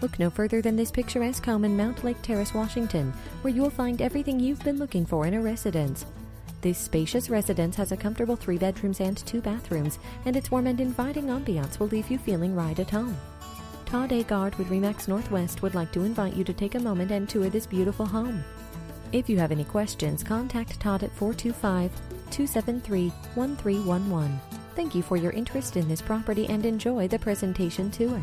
Look no further than this picturesque home in Mountlake Terrace, Washington, where you'll find everything you've been looking for in a residence. This spacious residence has a comfortable three bedrooms and two bathrooms, and its warm and inviting ambiance will leave you feeling right at home. Todd Agard with RE/MAX Northwest would like to invite you to take a moment and tour this beautiful home. If you have any questions, contact Todd at 425 273 1311. Thank you for your interest in this property and enjoy the presentation tour.